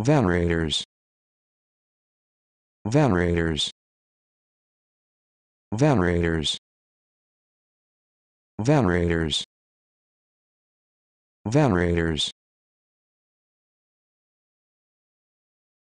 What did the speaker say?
Venerators. Venerators. Venerators. Venerators. Venerators.